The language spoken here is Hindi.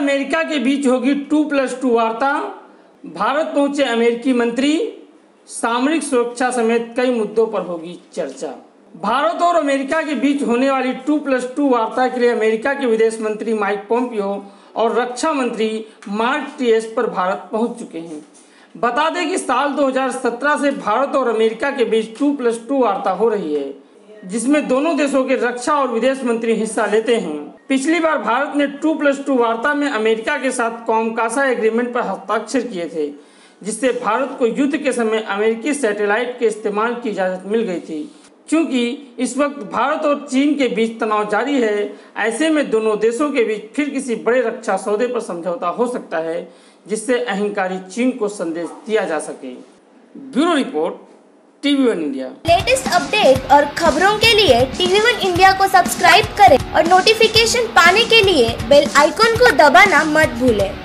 बीच होगी टू प्लस टू वार्ता। भारत पहुँचे अमेरिकी मंत्री। सामरिक सुरक्षा समेत कई मुद्दों पर होगी चर्चा। भारत और अमेरिका के बीच होने वाली टू प्लस टू वार्ता के लिए अमेरिका के विदेश मंत्री माइक पोम्पियो और रक्षा मंत्री मार्क टीएस पर भारत पहुँच चुके हैं। बता दें कि साल 2017 से भारत और अमेरिका के बीच टू प्लस टू वार्ता हो रही है, जिसमें दोनों देशों के रक्षा और विदेश मंत्री हिस्सा लेते हैं। पिछली बार भारत ने टू प्लस टू वार्ता में अमेरिका के साथ कॉमकासा एग्रीमेंट पर हस्ताक्षर किए थे, जिससे भारत को युद्ध के समय अमेरिकी सैटेलाइट के इस्तेमाल की इजाज़त मिल गई थी। क्योंकि इस वक्त भारत और चीन के बीच तनाव जारी है, ऐसे में दोनों देशों के बीच फिर किसी बड़े रक्षा सौदे पर समझौता हो सकता है, जिससे अहंकारी चीन को संदेश दिया जा सके। Bureau report. TV one India. Latest update और खबरों के लिए टीवी वन इंडिया को सब्सक्राइब करें और नोटिफिकेशन पाने के लिए बेल आइकॉन को दबाना मत भूलें।